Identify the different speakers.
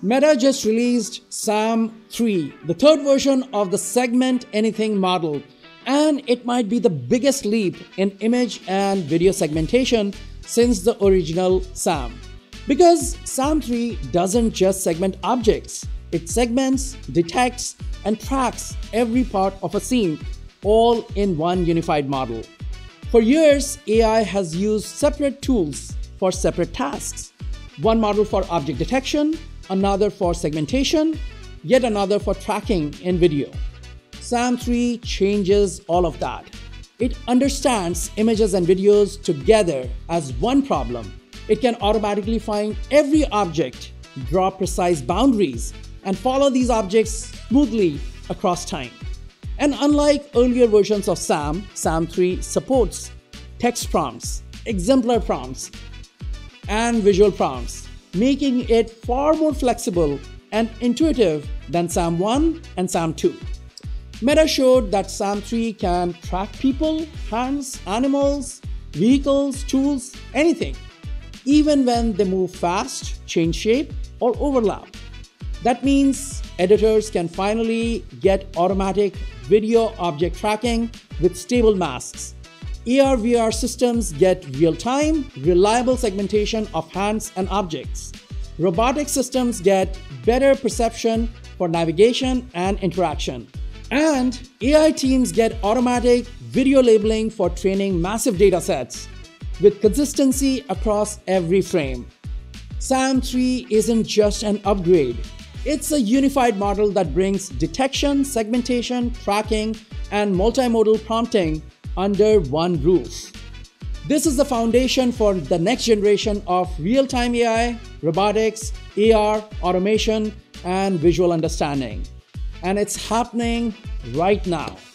Speaker 1: Meta just released SAM 3, the third version of the Segment Anything model, and it might be the biggest leap in image and video segmentation since the original SAM. Because SAM 3 doesn't just segment objects, it segments, detects, and tracks every part of a scene all in one unified model. For years, AI has used separate tools for separate tasks. One model for object detection, another for segmentation, yet another for tracking in video. SAM3 changes all of that. It understands images and videos together as one problem. It can automatically find every object, draw precise boundaries, and follow these objects smoothly across time. And unlike earlier versions of SAM, SAM3 supports text prompts, exemplar prompts, and visual prompts, making it far more flexible and intuitive than SAM1 and SAM2. Meta showed that SAM3 can track people, hands, animals, vehicles, tools, anything, even when they move fast, change shape, or overlap. That means editors can finally get automatic video object tracking with stable masks. AR VR systems get real time, reliable segmentation of hands and objects. Robotic systems get better perception for navigation and interaction. And AI teams get automatic video labeling for training massive datasets with consistency across every frame. SAM 3 isn't just an upgrade, it's a unified model that brings detection, segmentation, tracking, and multimodal prompting under one roof. This is the foundation for the next generation of real time AI, robotics, AR, automation, and visual understanding. And it's happening right now.